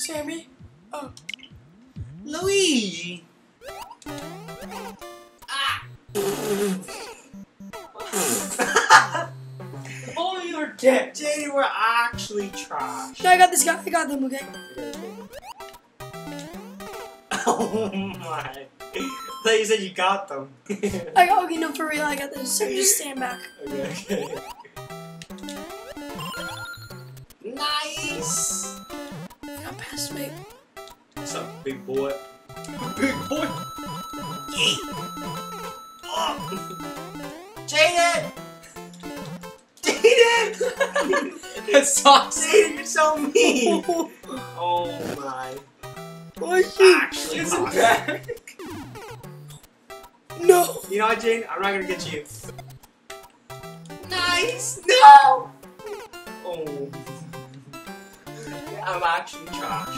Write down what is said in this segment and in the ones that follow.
Sammy. Oh. Luigi. Ah! Oh, you're dead. Jaden, we're actually trash. No, I got this guy. I got them. Okay. Oh my. I thought you said you got them. I got. Okay, no, for real. I got this. So just stand back. okay, okay. Nice! I got past me. What's up, big boy? Big boy! Yay! Oh. Jaden! Jaden! It sucks. Jaden, you're so mean! Oh my. Oh shoot! Actually, It's not. back. No. You know what, Jane? I'm not gonna get you. Nice! No! Oh. I'm actually trash.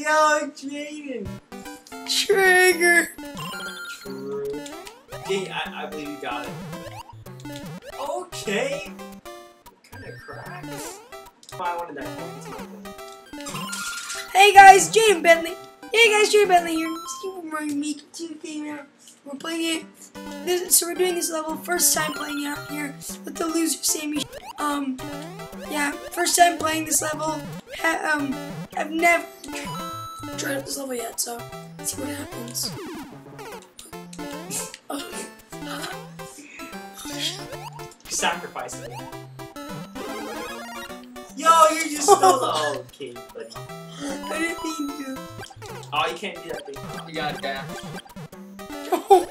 Yo, Jaden! Trigger. True. Jaden, I, I believe you got it. Okay. Kind of cracks. Oh, I wanted that coin. It's my coin. Hey guys, Jaden Bentley. Hey guys, Jaden Bentley here. Super Mario Maker 2 came out. We're playing it. This, so we're doing this level first time playing it out here with the loser Sammy. Um, yeah, first time playing this level. Ha, um, I've never tr- tried out this level yet, so let's see what happens. Oh. Sacrifice it. Yo, you're just still. oh, okay, buddy. I didn't mean to. Oh, you can't do that thing. You got dash. Oh,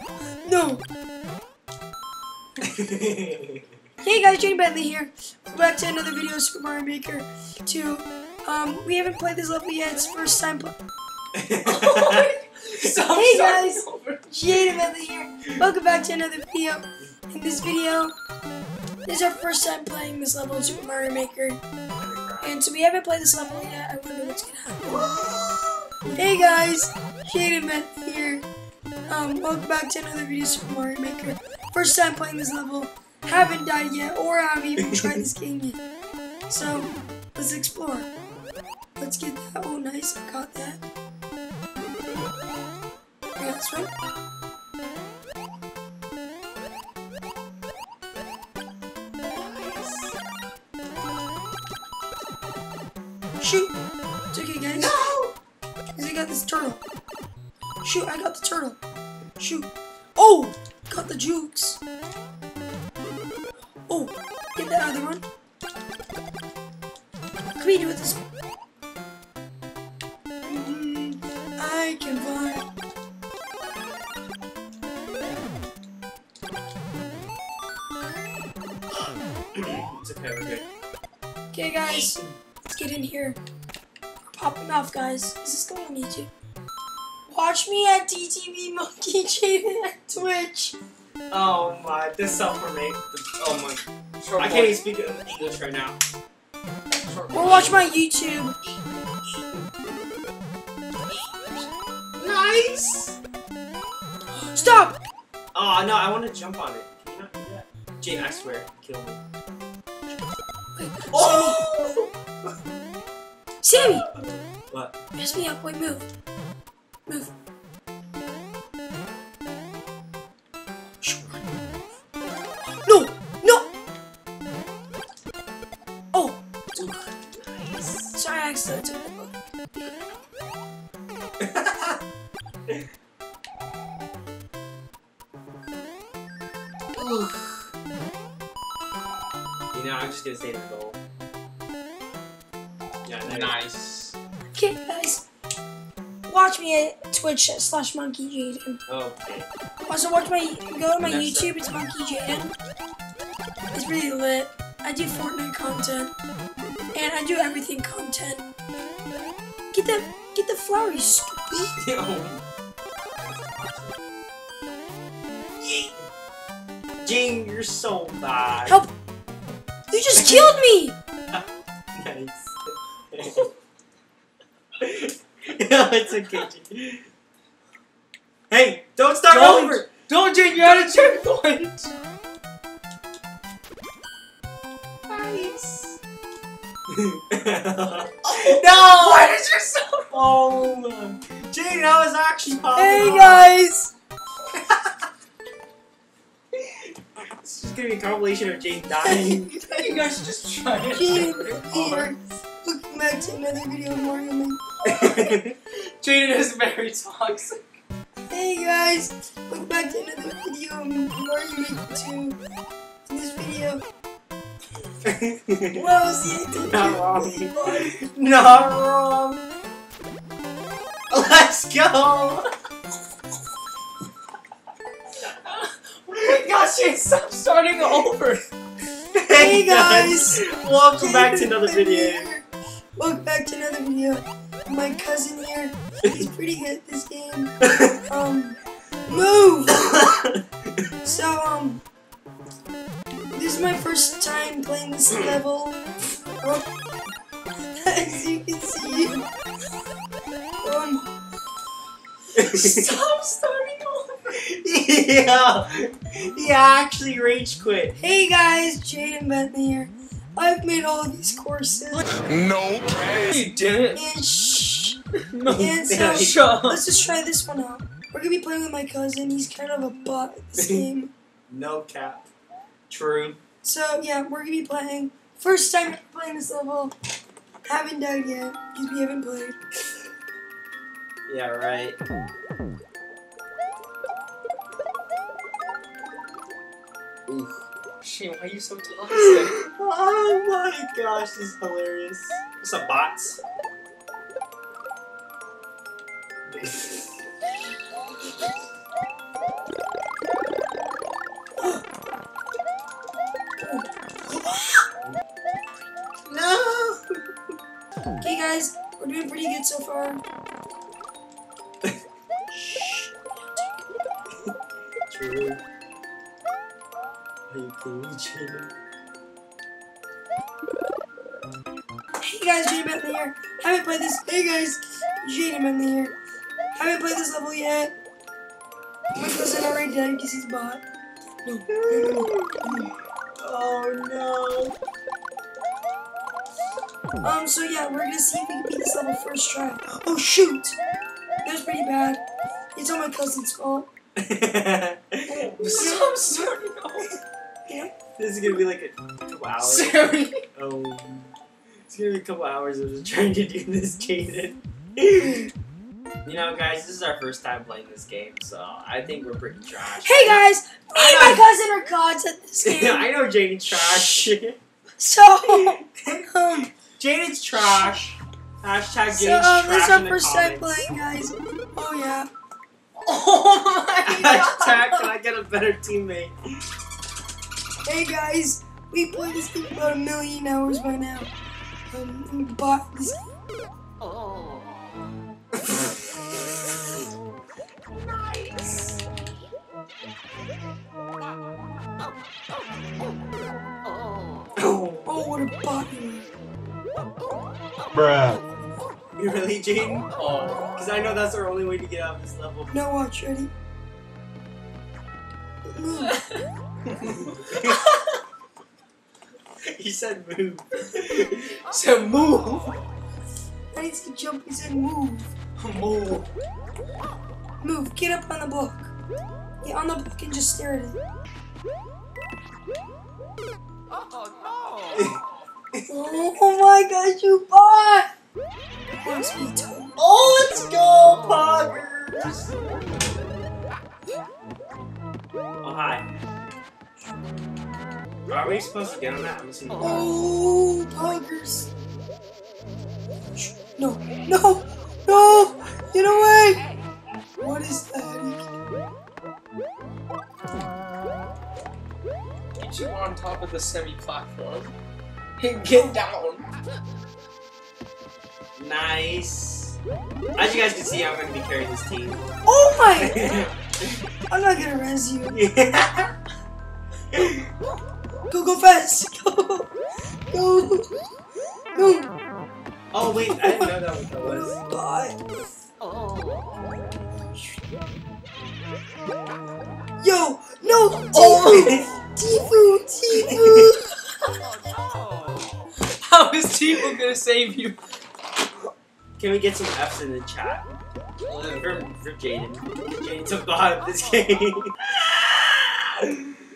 no. Hey guys, Jaden Bentley here. Welcome back to another video of Super Mario Maker 2. Um, we haven't played this level yet. It's first time play. So Hey, guys. Jaden Bentley here. Welcome back to another video. In this video, this is our first time playing this level of Super Mario Maker. And so we haven't played this level yet. I wonder what's gonna happen. Hey guys, Jaden Bentley here. Um, welcome back to another video of Super Mario Maker. First time playing this level. Haven't died yet, or haven't even tried this game yet. So, let's explore. Let's get that. Oh, nice. I got that. Yeah, that's right. Shoot! It's okay, guys. No! Because I got this turtle. Shoot, I got the turtle. Shoot. Oh! Got the jukes. Oh, get that other one. What can we do with this? Here. We're popping off, guys. Is this going on YouTube? Watch me at DTV Monkey Jaden at Twitch. Oh my, this stuff for me. Oh my. Short I boy. can't even speak English right now. Short Or watch my YouTube. Nice! Stop! Oh no, I want to jump on it. Can you not do that? Jane, I swear, kill me. Wait, Oh! Sammy! Uh, uh, what? Mess me up. Wait, move. Move. No! No! Oh! Nice. Sorry, I accidentally took the book. you know, I'm just gonna stay in the goal. Nice. Okay, guys. Watch me at Twitch slash Monkey Jaden. Okay. Also, watch my go to my That's YouTube. It's Monkey Jaden. It's really lit. I do Fortnite content, and I do everything content. Get the get the flower, you stupid. Yo. Jing, you're so bad. Help! You just killed me. it's okay. Hey, don't start Don't. over. Don't Jane, you're at a checkpoint. Nice. no! Why did you so? Oh. Jaden, that was actually popping Hey guys! This is gonna be a compilation of Jaden dying. You guys just try to Jaden here. Welcome back to another video of Mario Maker. Jaden is very toxic. Hey guys! Welcome back to another video of Mario Maker 2. In this video, well, see, Not wrong. Not wrong. Let's go. Gosh, stop starting over. Hey guys! Welcome back to another video. Welcome back to another video. My cousin here, he's pretty good at this game. Um, move! So, um, this is my first time playing this level. Um, as you can see, um, Stop starting over. Yeah, he actually rage quit. hey guys, Jaden Bentley here. I've made all of these courses, No. You didn't. and shh. No. And so, Shut up. let's just try this one out. We're gonna be playing with my cousin. He's kind of a butt at this game. No cap. True. So yeah, we're gonna be playing. First time playing this level. Haven't died yet because we haven't played. Yeah, right. Oof. Shane, why are you so toxic? Oh my gosh, this is hilarious. What's up, bots? no! Okay, guys, we're doing pretty good so far. Cousin already died because he's bot. No, no, no, no. Oh no! Um, so yeah, we're gonna see if we can beat this level first try. Oh shoot! That was pretty bad. It's all my cousin's fault. Stop starting over. This is gonna be like a couple hours. Sorry. Oh, it's gonna be a couple hours of just trying to do this, Jaden. you know, guys, this is our first time playing this game, so I think we're pretty trash. Hey guys, me and my cousin are gods at this game. I know Jaden's trash. So, um, Jaden's trash. Hashtag Jaden's so um, this is our first time playing, guys. Oh yeah. Oh my god. Hashtag can I get a better teammate? Hey guys, we played this game about a million hours by now. Um, we bought this. Oh, Oh, oh, what a bot you Bruh. you really, Jaden? Oh. Because I know that's our only way to get out of this level. are. Now watch, ready? Move. he said move. So move. I need to jump. He said move. Move. Move. Get up on the block. Get on the block and just stare at it. Oh no! oh my gosh, you bought! Wants me to. Oh, let's go, Poggers! Oh, hi. Are we supposed to get on that? I'm listening. Oh, poggers. No, no, no! Get away! What is that? Get you on top of the semi-platform. Get down. Nice. As you guys can see, I'm going to be carrying this team. Oh my! I'm not gonna res you. yeah. Go, go fast! Go! Go! Go! Oh, wait, I didn't know that what that was. a bot. Oh. Yo! No! Oh! oh save you? Can we get some F's in the chat? For, for Jaden. Jaden's a bot of this game.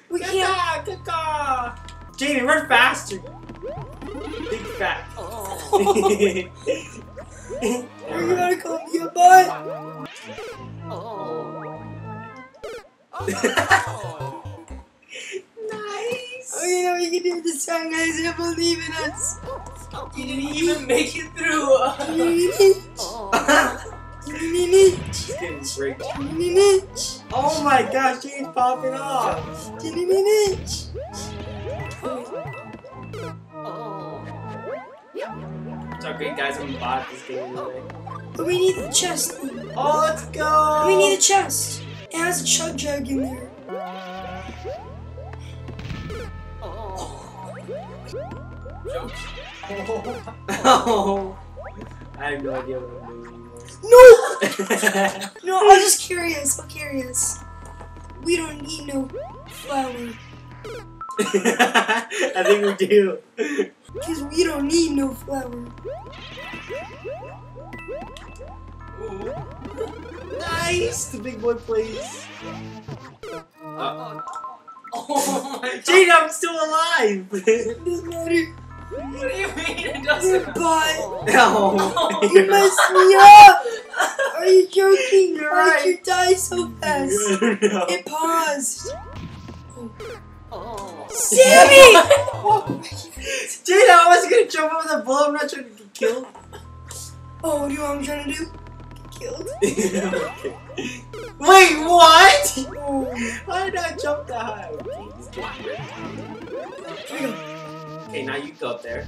We can't. Caca, caca. Jaden, run faster. Big fat. We're gonna come get butt. nice. Oh, you know we can do it this time, guys. I believe in us. You didn't even make it through. She's getting break. Oh my gosh, Jaden's popping off. It's okay, guys. Bot at this game. But we need the chest. Oh, let's go. We need a chest. It has a chug jug in there. Oh. I have no idea what I'm doing No! No, I'm just curious. I'm curious. We don't need no flour. I think we do. Because we don't need no flour. Nice! The big boy plays. Uh, Oh my god. Jade, I'm still alive! Doesn't matter. What do you mean it Your doesn't? butt. no. You messed me up. Are you joking? You're Why right. did you die so fast? no. It paused. Oh. Sammy! Dude, I wasn't gonna jump over the bullet. I'm not trying to get killed. Oh, you know what I'm trying to do? Get killed. Okay. Wait, what? Oh, Why did I jump that high? Okay, this game's rigged. here we go. Okay, now you go up there.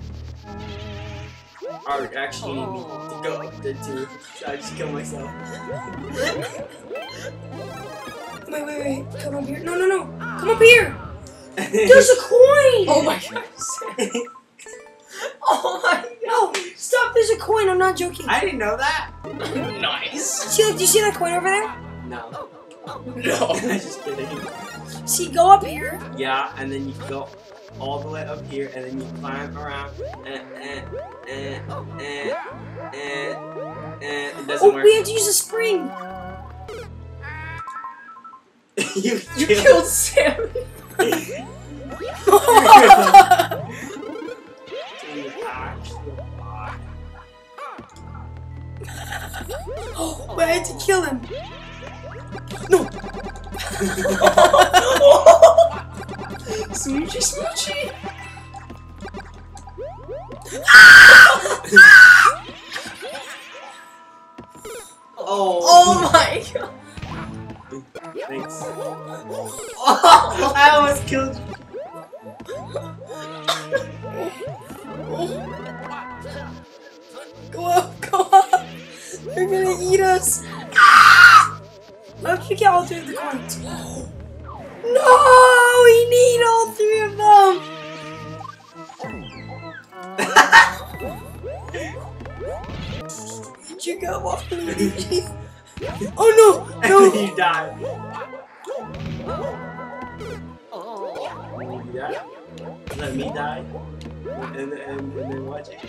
Or actually, you need to go up there too. So I just kill myself. Wait, wait, wait. Come up here. No, no, no. Come up here. There's a coin. Oh my god. Oh my No, stop. There's a coin. I'm not joking. I didn't know that. god. Nice. See, do you see that coin over there? No, No. I'm just kidding. See, go up here. Yeah, and then you go all the way up here, and then you climb around, and and and and and, and it doesn't Oh, work. we had to use a spring. you You killed. killed Sammy. oh, wait, I had to kill him. No. Smoochy smoochy. Oh, Oh my god. thanks. Oh, I almost killed you. Go up, go up. They're gonna eat us. Let's can we get all three of the coins? No, we need all three of them. Did you go off did? Oh no, And no. then you die. Die? Let me die. And, and, and then watch it.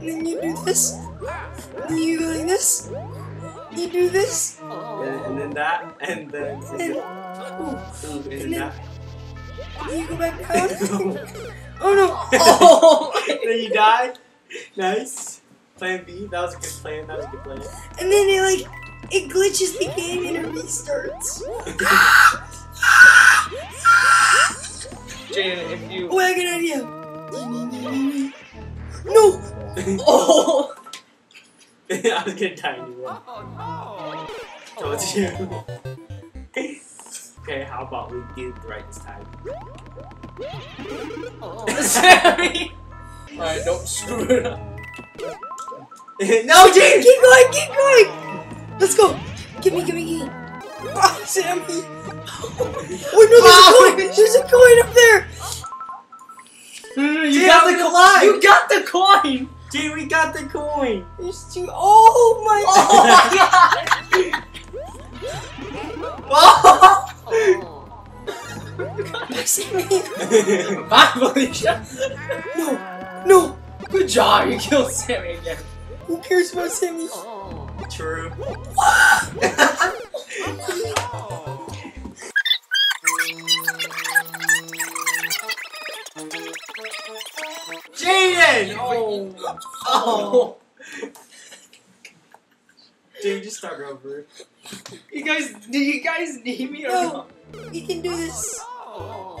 And then you do this. And then you go like this. You do this. And, and then that. And then. And, Ooh, ooh, and then And then- that. and then you go back down. oh no. Oh. then you die. Nice. Plan B. That was a good plan. That was a good plan. And then it like it glitches the game and it restarts. Jaden, if you. Oh, I got an idea. No. Oh. I was gonna die anyway. Oh, no! Told you. Okay, how about we get it right this time? Oh. Sammy. Alright, don't screw it up. no, James! Keep going, keep going. Let's go. Give me, give me, give me. Ah, oh, Sammy. Wait, no, there's a ah. coin. There's a coin up there. No, no, no, you Dude, got the gonna co- lie. You got the coin. Dude, we got the coin! There's two. Oh my Oh my god. Oh! Sammy. Bye, Felicia. No, no. Good job, you killed Sammy again. Who cares about Sammy? True. Jaden! Oh. Oh! Jaden, just start over. You guys, do you guys need me or No. not? You can do this. Oh,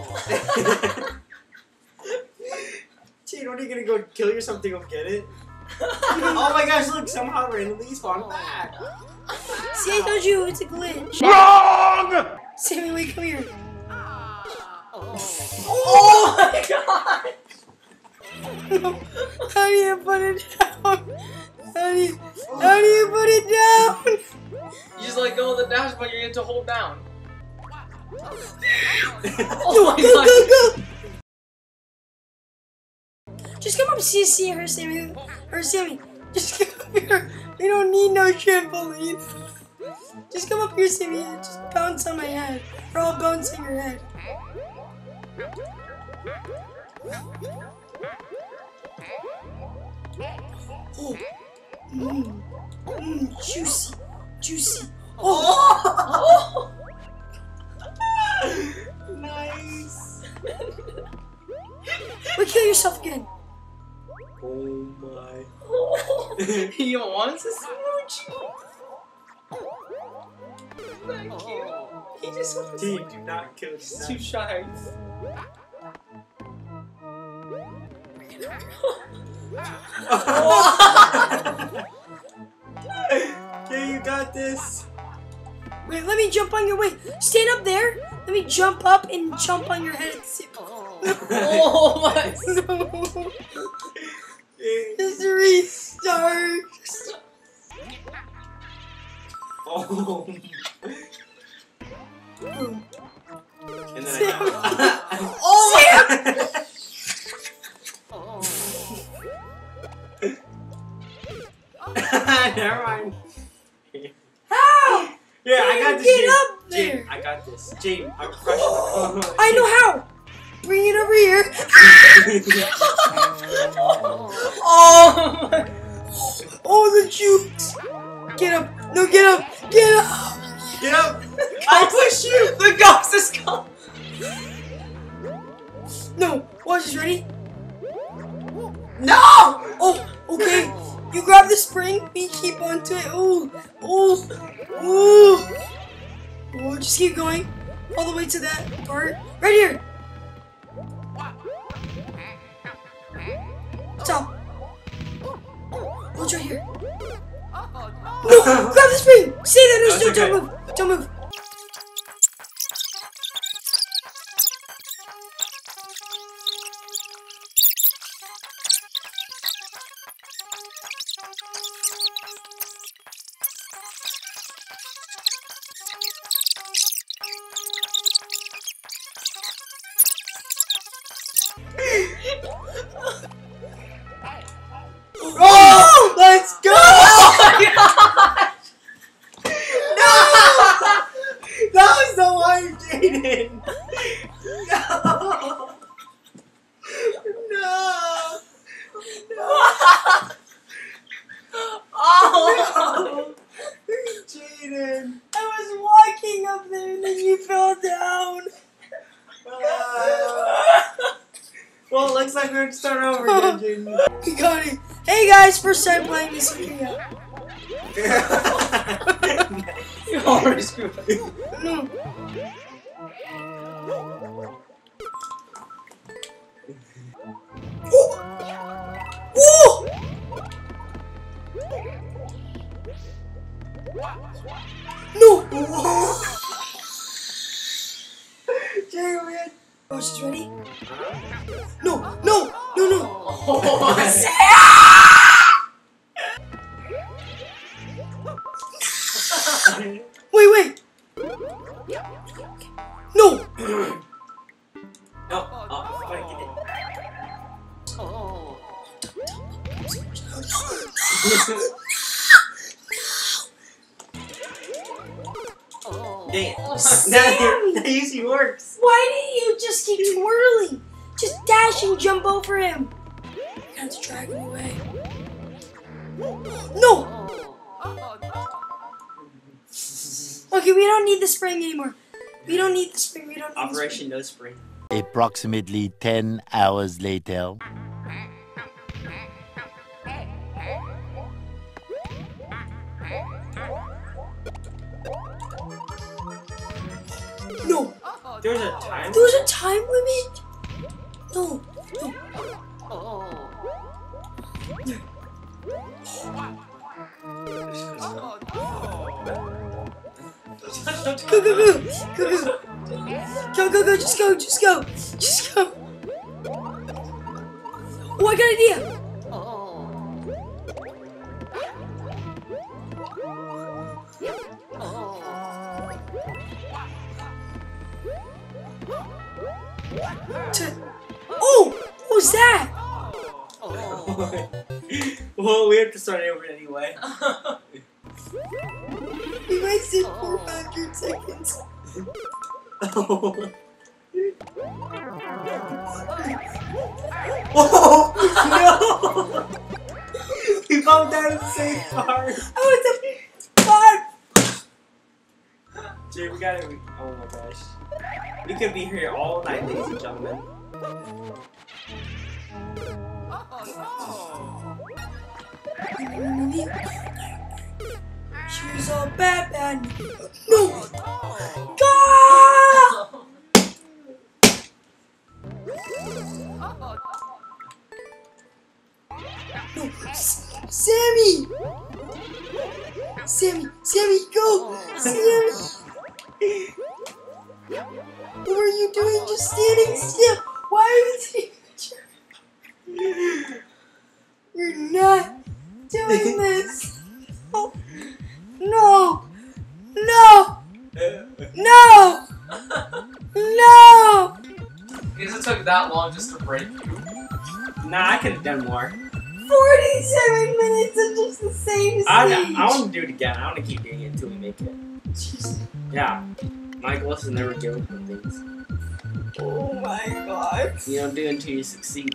Jaden, what are you gonna go kill yourself to go get it? oh my gosh, look, somehow randomly spawned back. See, I told you it's a glitch. Wrong! Sammy, wait, come here. Oh, oh my god! How do you put it down? How do you, how do you put it down? You just let go of the dash, but you get to hold down. Go, Oh my go, god! go, go! Just come up, see, see her, Sammy. Or Sammy. Just come up here. We don't need no trampoline. Just come up here, Sammy. and Just bounce on my head. We're all bouncing on your head. Oh. Mmm. Mmm. Juicy. Juicy. Oh. nice. Wait, kill yourself again. Oh my. he wants a smooch. Thank you. He just wants Team, do not kill He's yourself. too shy. yeah, you got this. Wait, let me jump on your wait. Stand up there. Let me jump up and jump on your head. oh my! no. Just restart. Oh. Boom. And then oh Sam. I Oh Never mind. How? Yeah, I got this. Get Jane. up Jane. I got this. Jane, I'm crushing I know how. Bring it over here. Oh my! Oh, the jukes. Get up. No, get up. Get up. Get up! I push you! The ghost is coming! No. Watch this. Ready? No! Oh, okay. You grab the spring. We keep onto it. Oh, oh, oh. Oh, just keep going all the way to that part. Right here. Stop. Oh, it's right here. No, grab the spring. Stay there. No, That's don't, don't move. Don't move. Looks like we're gonna start over again, Jaden. We got it. Hey guys, first time playing this video. You already screwed up. No. Ooh! No! Jaden, Oh, she's ready? Now, now usually works. Why didn't you just keep twirling? Just dash and jump over him. have to drag him away. No! Okay, we don't need the spring anymore. We don't need the spring. We don't need Operation No Spring. Approximately 10 hours later. There's a time. There was a time limit? No. no. Go, go, go! Go, go! Go, go, go! Just go! Just go! Just go! Oh, I got an idea! We have to start over anyway. We wasted 400 seconds. oh no! we bumped out of the same car. I was a five. Dude, we gotta. Oh my gosh. We could be here all night, ladies and gentlemen. She was all bad, bad. No! Took that long just to break you. Nah, I could have done more. 47 minutes of just the same I, stage. I want to do it again. I want to keep doing it until we make it. Jeez. Yeah. My goal is to never give up on things. Oh my god. You don't do it until you succeed.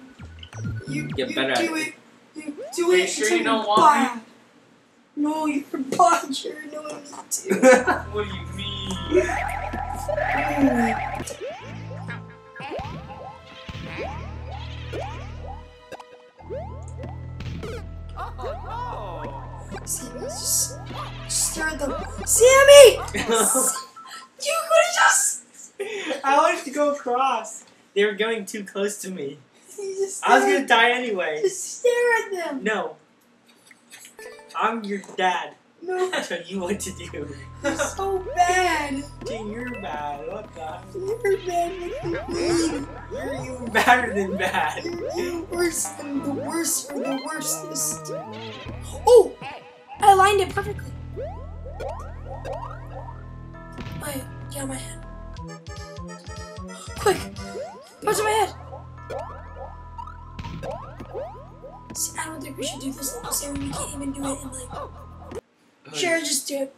You, Get you better at it. it. You do Are it you sure until you don't you're want bad. No, you're bad. Sure, no one needs to. What do you mean? Mm. Stir them. Sammy! you could have just. I wanted to go across. They were going too close to me. I was gonna die anyway. Just stare at them. No. I'm your dad. No, That's what you want to do. you're so bad. Gee, you're bad. What the? You're bad with the mean. You're even badder than bad. You're worse than the worst or the worstest. Oh! I aligned it perfectly. My, yeah, my head. Quick! Punch in my head! See, I don't think we should do this level, Sarah. We can't even do it in like. Sure, just do it.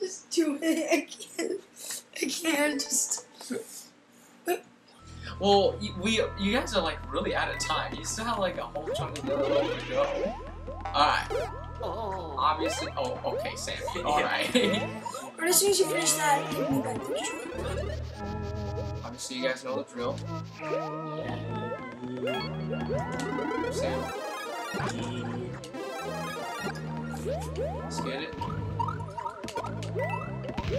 Just do it. I can't. I can't. Just. Well, we you guys are like really out of time. You still have like a whole chunk of the level to go. Alright. Obviously. Oh, okay, Sammy. Alright. Or as soon as you finish that, give me back the controller. Obviously, you guys know the drill. Sam. Let's get it.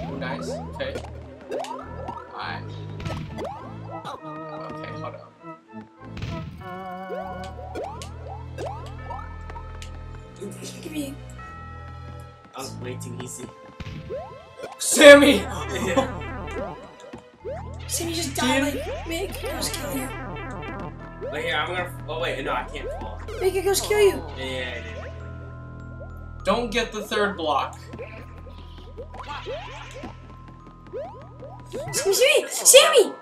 Oh, nice. Okay. Alright. Okay, hold up. Give me. I was way too easy. Sammy! Sammy just died. like make it ghost kill you. Wait here, I'm gonna. Oh wait, no, I can't fall. Make it ghost kill you. Yeah, yeah, yeah, yeah. Don't get the third block. Sammy, Sammy, Sammy!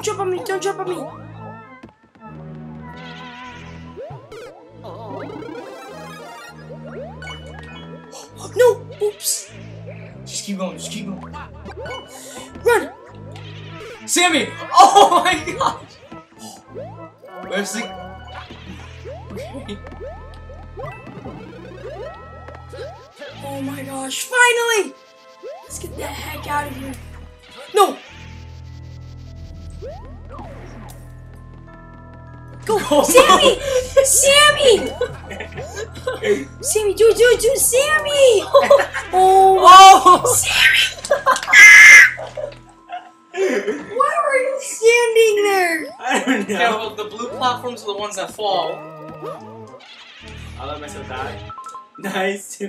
Don't jump on me, don't jump on me. No! Oops! Just keep going, just keep going. Run! Sammy! Oh my gosh! Where's the... Okay. Oh my gosh, finally! Let's get the heck out of here. Go! Go. Sammy! Sammy! Sammy, do it, do it, do it! Sammy! Oh, Oh! Sammy! why were you standing there? I don't know. Careful, the blue platforms are the ones that fall. I'll let myself die. Nice.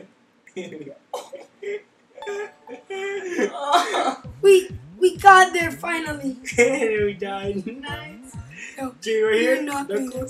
We we got there finally. we died. Nice. Do you hear? here. you hear not no